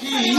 Yes.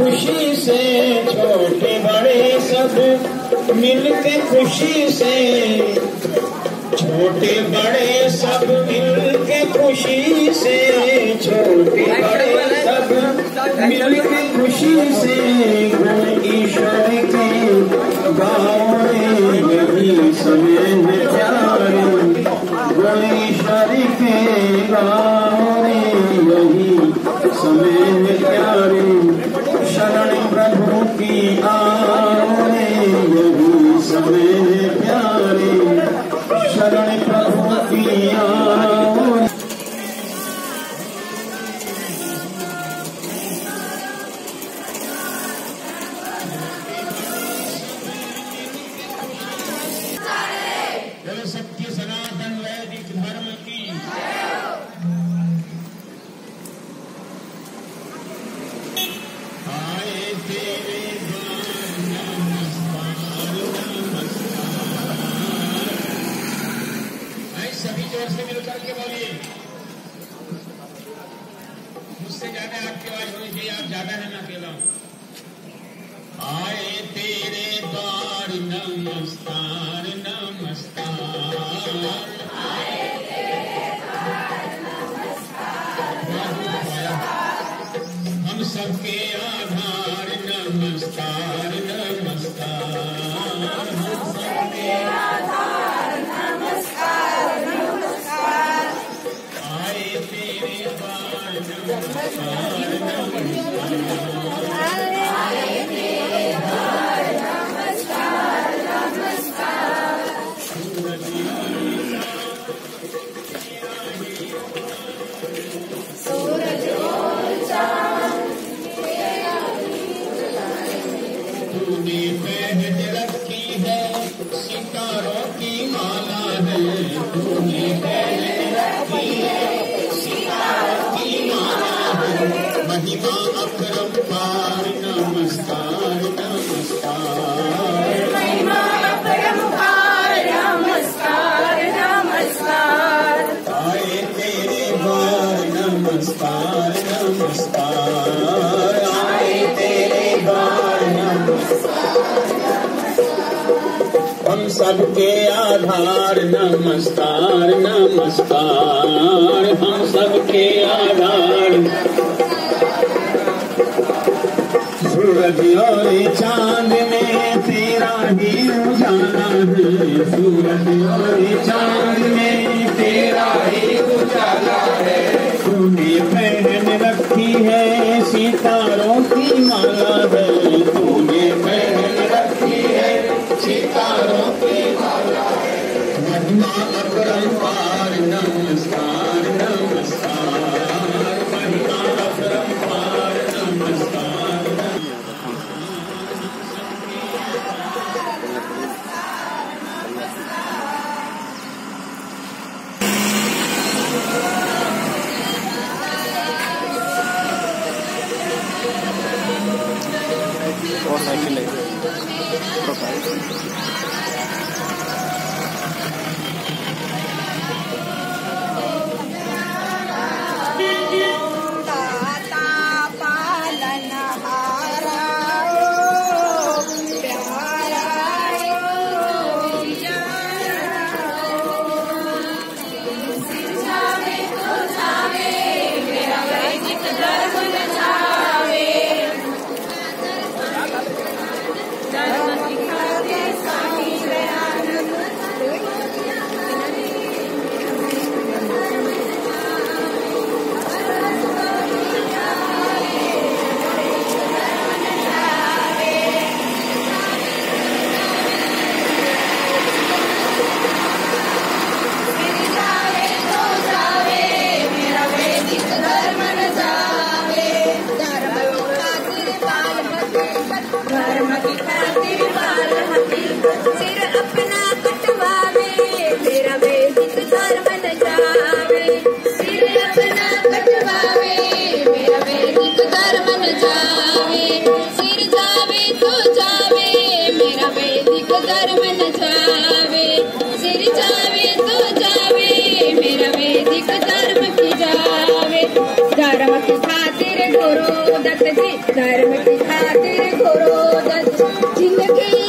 खुशी से छोटे बड़े सब मिलके खुशी से छोटे बड़े सब मिलके खुशी से छोटे बड़े सब मिलके खुशी से ईश्वर के गाँव में ああ。हम सबके आधार नमस्कार नमस्कार। हम सबके आधार। सूरज और चाँद में तेरा ही उजाला है। सूरज और चाँद में तेरा ही उजाला है। तूने पहन रखी है, सितारों की माला है। खातिर घोरो दत्त जी कर्म की खातिर घोरो दत्त जिनकी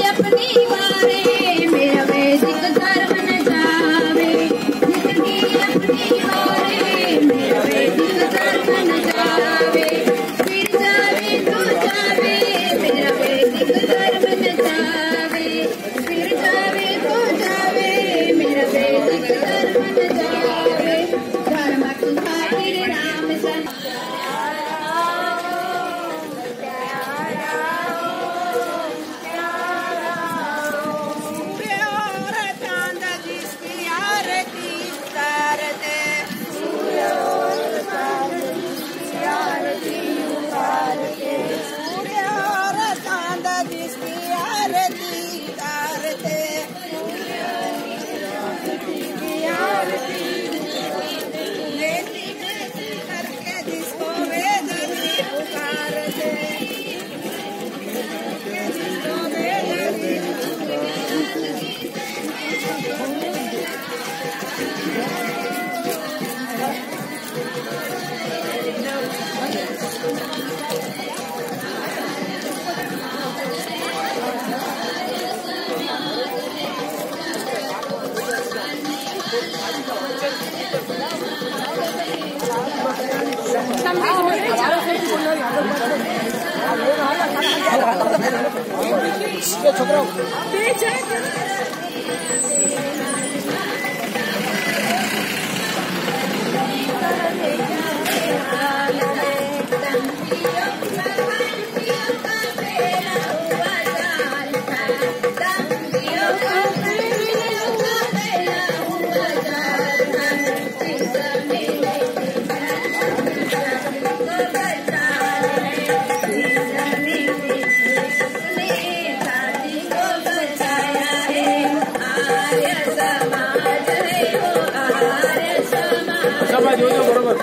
છોકરાઓ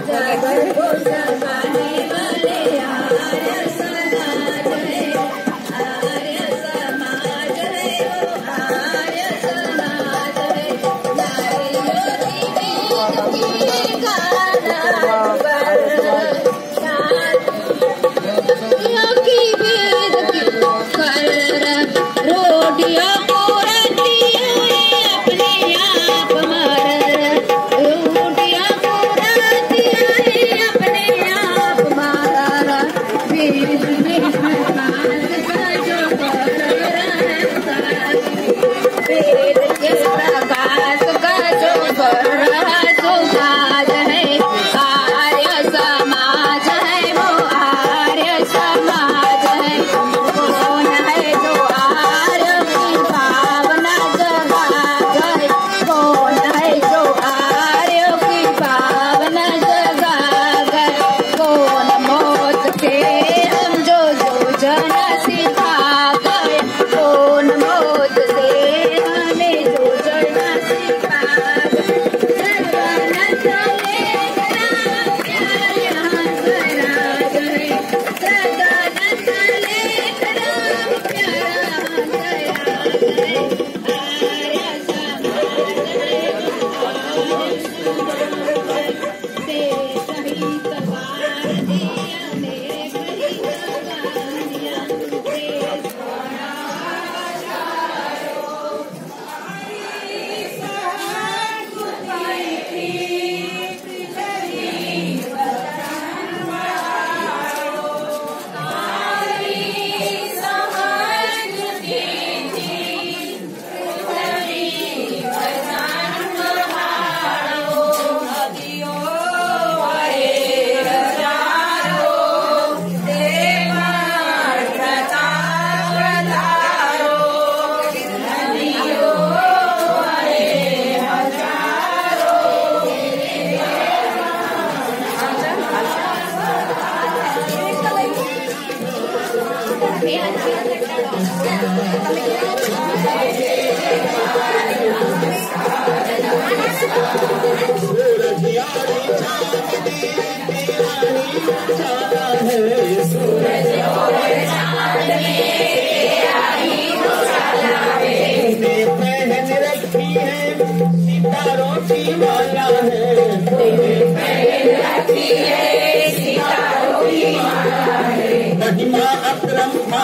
the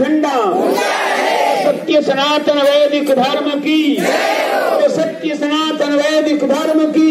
झंडा सत्य सनातन वैदिक धर्म की। सत्य सनातन वैदिक धर्म की।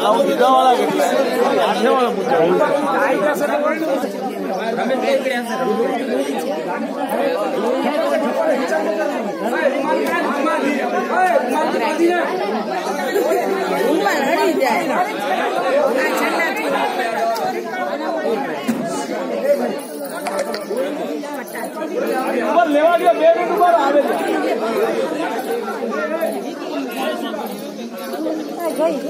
તો આડો ઓળો થાય. હવે આપી દો ફરી આવે તો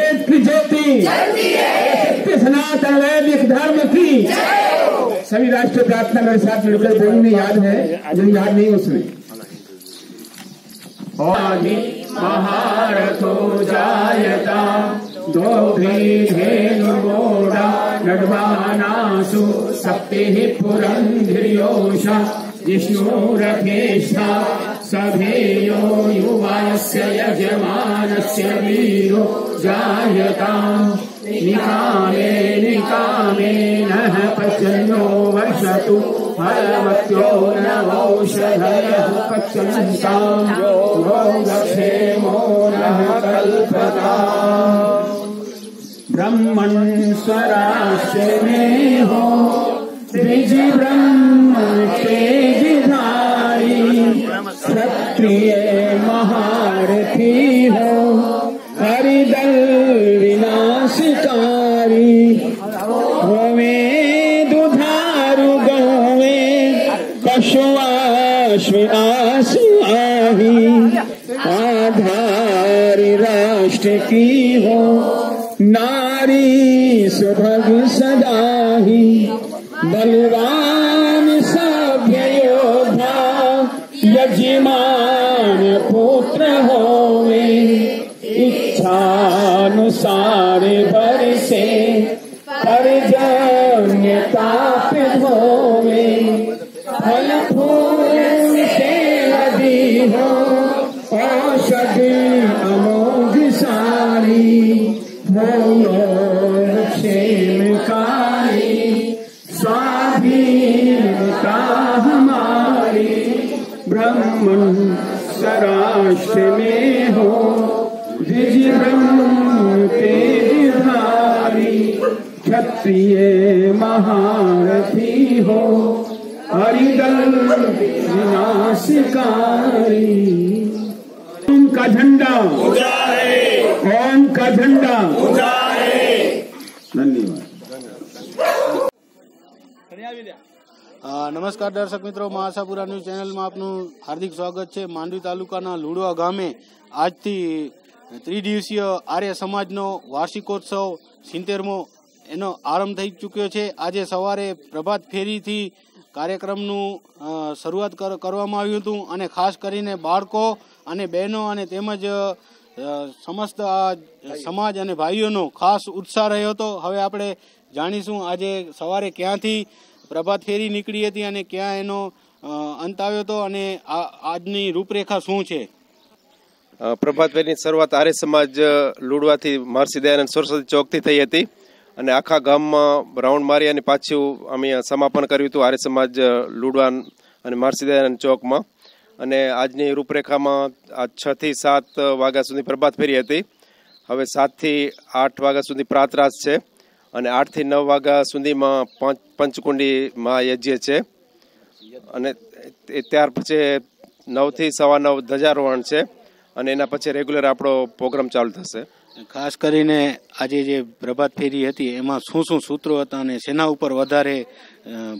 की ज्योति सनातन वैदिक धर्म की। सभी राष्ट्रीय प्रार्थना मेरे साथ जुड़कर कोई नहीं याद है जो याद नहीं उसमें। और महारथो जायता दो भेनुमोड़ा नडवानासु सप्तिः पुरन्धिर्योषा विष्णुरखेष्ठा सभेयो यजमान से वीरो। जायताम्। निकामे निकामे नः पचन्यो वर्षतु। फलवत्यो नवौषधयः पच्यन्ताम् योगक्षेमो नः कल्पताम्। ब्रह्मन् स्वराष्ट्र में हो द्विज ब्रह्म क्षत्रिय महारथी हो राष्ट्र की हो नारी सुभग सदा ही बलवान ब्रह्मन सराष्ट्र में हो। द्विज ब्रह्म तेजधारी क्षत्रिय महारथी हो। हरिदल विनाशकारी। ओम का झंडा। कौन का झंडा धन्यवाद નમસ્કાર દર્શક મિત્રો મહાસાપુરા ન્યૂઝ ચેનલમાં આપનું હાર્દિક સ્વાગત છે. માંડવી તાલુકાના લુડવા ગામે આજથી ત્રિદિવસીય આર્ય સમાજનો વાર્ષિકોત્સવ સિત્તેરમો એનો આરંભ થઈ ચૂક્યો છે. આજે સવારે પ્રભાત ફેરીથી કાર્યક્રમનું શરૂઆત કર- કરવામાં આવ્યું હતું અને ખાસ કરીને બાળકો અને બહેનો અને તેમજ સમસ્ત સમાજ અને ભાઈઓનો ખાસ ઉત્સાહ રહ્યો હતો. હવે આપણે જાણીશું આજે સવારે ક્યાંથી પ્રભાત ફેરી નીકળી હતી અને ક્યાં એનો અંત આવ્યો હતો અને આજની રૂપરેખા શું છે? પ્રભાત ફેરીની શરૂઆત આર્ય સમાજ લૂડવાથી મહર્ષિ દયાનંદ સરસ્વતી ચોકથી થઈ હતી અને આખા ગામમાં રાઉન્ડ મારી અને પાછું અમે સમાપન કર્યું હતું આર્ય સમાજ અ, અને મહર્ષિ દયાનંદ ચોકમાં. અને આજની રૂપરેખામાં આ છ થી સાત વાગ્યા સુધી પ્રભાત ફેરી હતી. હવે સાતથી આઠ વાગ્યા સુધી પ્રાતરાસ છે. અને આઠથી નવ વાગ્યા સુધીમાં પંચ પંચકુંડીમાં મહાયજ્ઞ છે. અને ત્યાર પછી નવથી સવા નવ ધ્વજારોહણ છે અને એના પછી રેગ્યુલર આપણો પ્રોગ્રામ ચાલુ થશે. ખાસ કરીને આજે જે પ્રભાત ફેરી હતી એમાં શું શું સૂત્રો હતા અને શેના ઉપર વધારે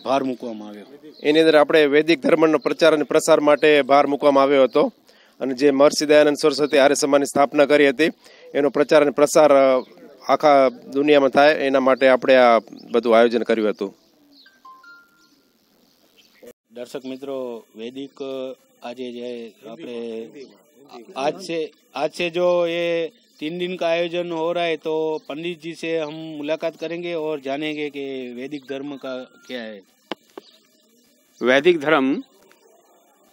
ભાર મૂકવામાં આવ્યો? એની અંદર આપણે વૈદિક ધર્મનો પ્રચાર અને પ્રસાર માટે ભાર મૂકવામાં આવ્યો હતો. અને જે મહર્ષિ દયાનંદ સરસ્વતી આર્ય સમાજની સ્થાપના કરી હતી એનો પ્રચાર અને પ્રસાર આખા દુનિયામાં થાય એના માટે આપણે આ બધું આયોજન કર્યું હતું दर्शक मित्रों वैदिक आज ये अपने आज से आज से जो ये तीन दिन का आयोजन हो रहा है तो पंडित जी से हम मुलाकात करेंगे और जानेंगे कि वैदिक धर्म का क्या है वैदिक धर्म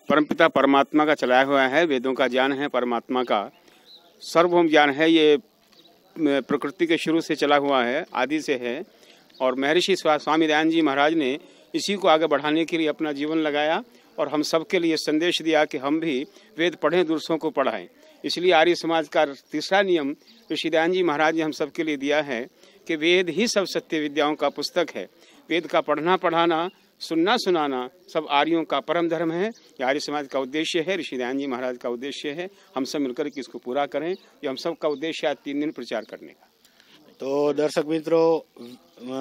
परमपिता परमात्मा का चलाया हुआ है वेदों का ज्ञान है परमात्मा का सर्वभौम ज्ञान है ये म, प्रकृति के शुरू से चला हुआ है, आदि से है। और महर्षि स्वामी दयान जी महाराज ने इसी को आगे बढ़ाने के लिए अपना जीवन लगाया और हम सबके लिए संदेश दिया कि हम भी वेद पढ़ें दूसरों को पढ़ाएँ। इसलिए आर्य समाज का तीसरा नियम ऋषि दयान जी महाराज ने हम सबके लिए दिया है कि वेद ही सब सत्य विद्याओं का पुस्तक है। वेद का पढ़ना पढ़ाना सुनना सुनाना सब आर्यों का परम धर्म है ये आर्य समाज का उद्देश्य है ऋषि दयानंद जी महाराज का उद्देश्य है हम सब मिलकर के इसको पूरा करें ये हम सब का उद्देश्य है आज तीन दिन प्रचार करने का તો દર્શક મિત્રો અ,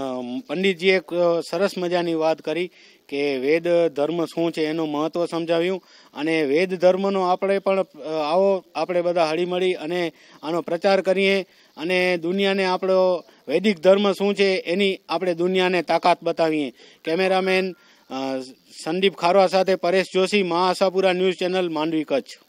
પંડિતજીએ એક સરસ મજાની વાત કરી કે વેદ ધર્મ શું છે એનું મહત્વ સમજાવ્યું અને વેદ ધર્મનો આપણે પણ અ, આવો આપણે બધા હળીમળી અને આનો પ્રચાર કરીએ અને દુનિયાને આપણો વૈદિક ધર્મ શું છે એની આપણે દુનિયાને તાકાત બતાવીએ. કેમેરામેન સંદીપ ખારવા સાથે પરેશ જોશી મહાઆશાપુરા ન્યૂઝ ચેનલ, માંડવી કચ્છ.